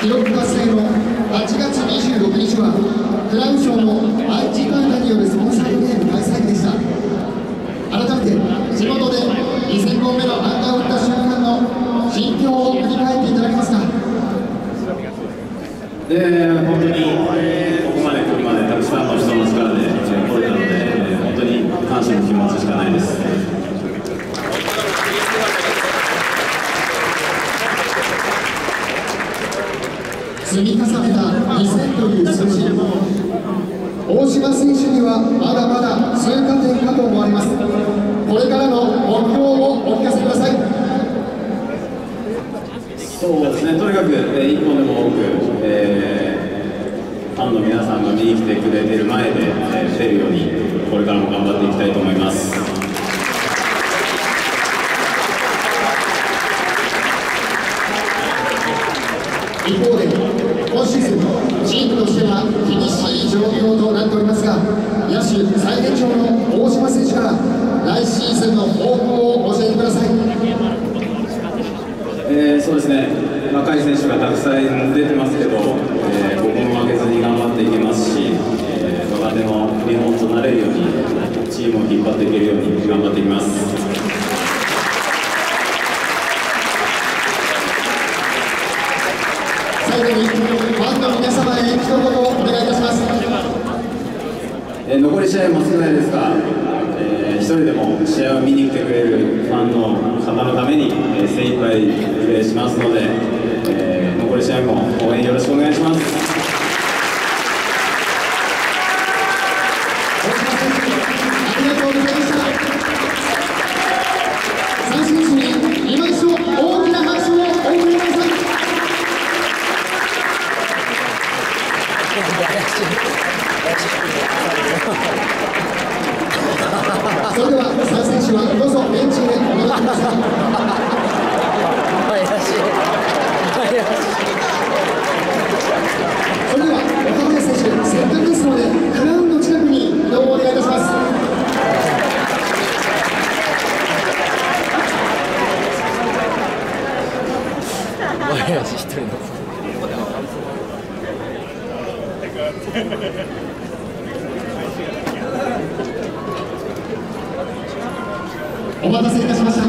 記録達成の8月26日はクラウン賞の愛知パンダによるスポンサーゲーム開催でした。改めて地元で2000本目のアンダーを打った瞬間の心境を振り返っていただけますか？で本当に、えー、ここまで来るまでたくさんの人の力で来れたので、えー、本当に感謝の気持ちしかないです。積み重ねた2000という数字大島選手にはまだまだ通過点かと思われます。これからの目標をお聞かせください。そうですね。とにかく、えー、一本でも多く、えー、ファンの皆さんが見に来てくれてる前で、えー、出るようにこれからも頑張っていきたいと思います。一方で今シーズンチームとしては厳しい状況となっておりますが野手最年長の大島選手から来シーズンの抱負を教えてください、えー、そうですね若い選手がたくさん出てますけど、えー、ここも負けずに頑張っていきますし、えー、若手の見本となれるようにチームを引っ張っていけるように頑張っていきます。最後にファンの皆様へ一言お願いいたします、えー、残り試合も少ないですが、えー、一人でも試合を見に来てくれるファンの方のために、えー、精一杯プレーしますので、えー、残り試合も応援よろしくお願いしますそれでは3選手はどうぞベンチへお戻りくださいそれでは岡林選手せっかくですのでクラウンの近くに移動をお願いいたします一人のお待たせいたしました。